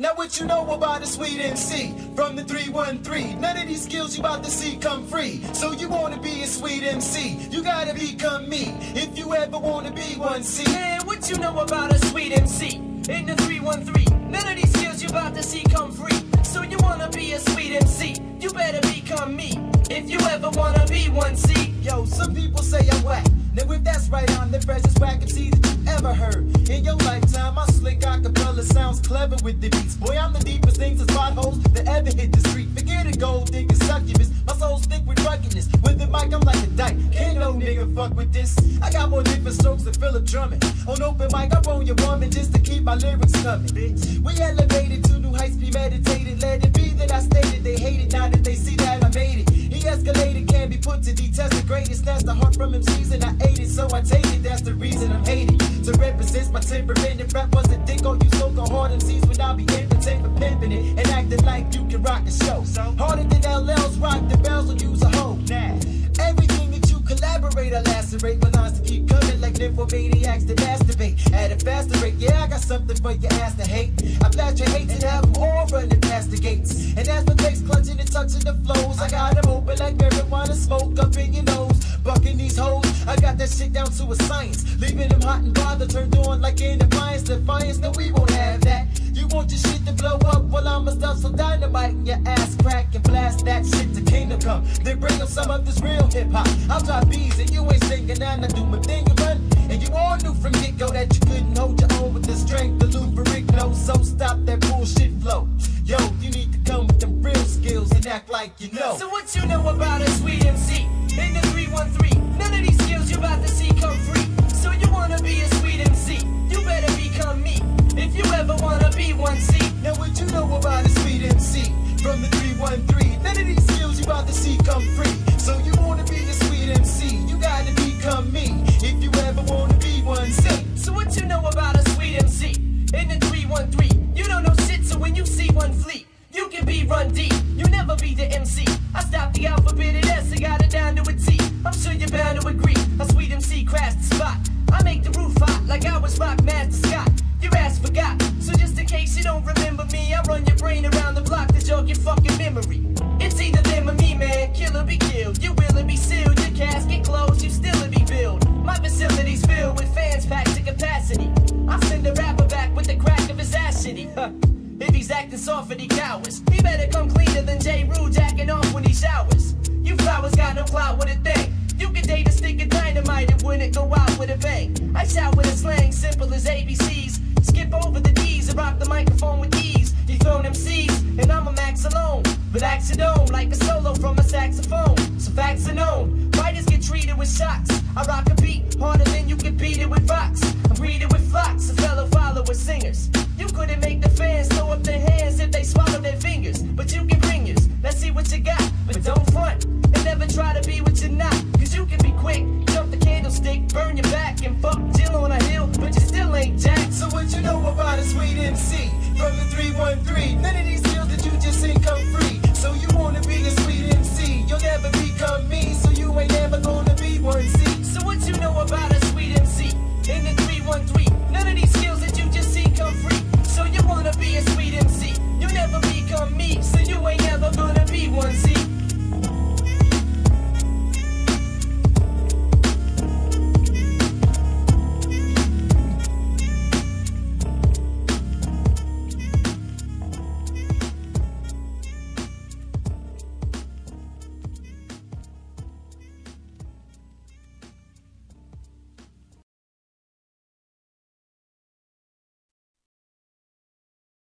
Now what you know about a sweet MC from the 313? None of these skills you about to see come free. So you wanna be a sweet MC, you gotta become me. If you ever wanna be one, see. Man, what you know about a sweet MC? In the 313, none of these skills you about to see come free. So you wanna be a sweet MC, you better become me. If you ever wanna be one, see. Yo, some people say I'm whack. That's right, I'm the freshest MC that you ever heard. In your lifetime, I slick acapella sounds clever with the beats. Boy, I'm the deepest things as potholes that ever hit the street. Forget a gold digger succubus. My soul's thick with ruggedness. With the mic, I'm like a dyke. Can't no nigga fuck with this. I got more different strokes than Philip Drummond. On open mic, I roll your woman just to keep my lyrics coming. Bitch, we elevated to new heights, premeditated. Let it be that I stated they hate it. Now that they see that I made it. He escalated, can be put to detest the greatest. That's the heart from MCs and I ate it, so I take it. That's the reason I'm hated. To represent my temperament, if rap was a dick on you, so go hard and MCs when I be impotent for pimping it and acting like you can rock a show. So Harder than LL's rock, the bells will use a hoe. Nah, everything that you collaborate, I lacerate my lines to keep coming like nymphomaniacs that masturbate at a faster rate. Yeah, I got something for your ass to hate. I blast your hate and have them all running past the gates. And as my face clutching and touching the flows, I got them open like marijuana smoke up in your nose. Bucking these hoes, I got that shit down to a science. Leaving them hot and bothered, turned on like an appliance. Defiance, no, we won't have that. You want your shit to blow up? Well, I'ma stuff some dynamite in your ass crack and blast that shit to kingdom come. Then bring up some of this real hip hop. I'll drop beats and you ain't singing, and I do my thing and run. And you all knew from get go that you couldn't hold your own with the strength of Lou be the MC. I stopped the alphabet at S, I got it down to a T. I'm sure you're bound to agree. A sweet MC crashed the spot. I make the roof hot like I was Rock Master Scott. Your ass forgot. So just in case you don't remember me, I run your brain around the block to jog your fucking memory. It's either them or me, man. Kill or be killed. You will or be sealed. Your casket closed. You still be built. My facility's filled with fans packed to capacity. I send a rapper back with the crack of his ass city. If he's acting soft for the cowards, he better come cleaner with a thing. You can date a stick of dynamite and wouldn't go out with a bang. I shout with a slang simple as ABCs. Skip over the D's and rock the microphone with ease. Dethrone MCs, and I'm a max alone. Your dome like a solo from a saxophone. So facts are known. Fighters get treated with shocks. I rock a beat harder than you can beat it with rocks. I'm breeding with MC from the 313? None of these